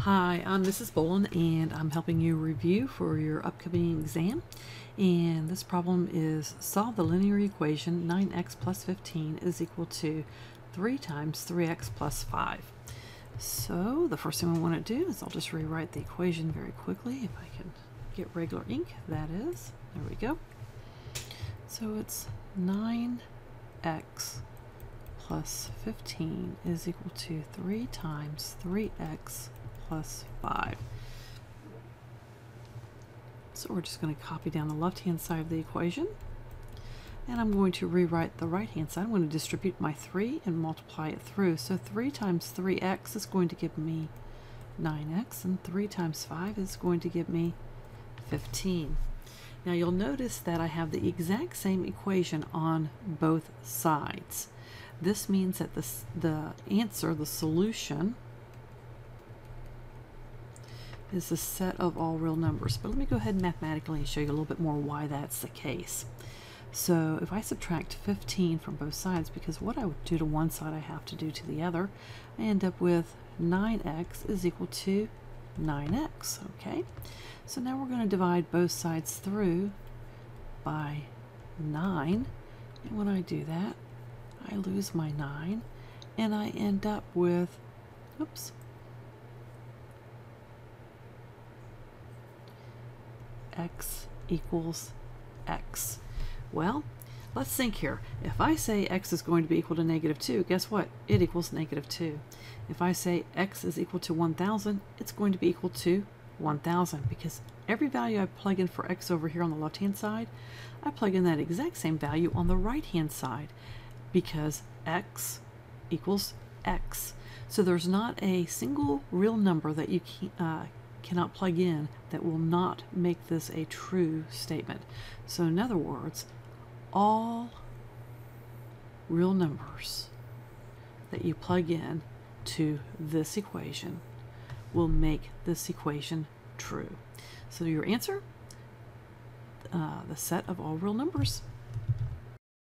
Hi, um, I'm Mrs. Boland and I'm helping you review for your upcoming exam. And this problem is solve the linear equation 9x plus 15 is equal to 3 times 3x plus 5. So the first thing we want to do is I'll just rewrite the equation very quickly if I can get regular ink, that is. There we go. So it's 9x plus 15 is equal to 3 times 3x plus 5. So we're just going to copy down the left-hand side of the equation. And I'm going to rewrite the right-hand side. I'm going to distribute my 3 and multiply it through. So 3 times 3x is going to give me 9x, and 3 times 5 is going to give me 15. Now you'll notice that I have the exact same equation on both sides. This means that the, the answer, the solution, is the set of all real numbers. But let me go ahead and mathematically show you a little bit more why that's the case. So if I subtract 15 from both sides, because what I would do to one side I have to do to the other, I end up with 9x is equal to 9x, okay? So now we're going to divide both sides through by 9. And when I do that, I lose my 9, and I end up with, oops, x equals x. Well, let's think here. If I say x is going to be equal to negative 2, guess what? It equals negative 2. If I say x is equal to 1,000, it's going to be equal to 1,000 because every value I plug in for x over here on the left-hand side, I plug in that exact same value on the right-hand side because x equals x. So there's not a single real number that you can, uh, cannot plug in that will not make this a true statement. So in other words, all real numbers that you plug in to this equation will make this equation true. So your answer, uh, the set of all real numbers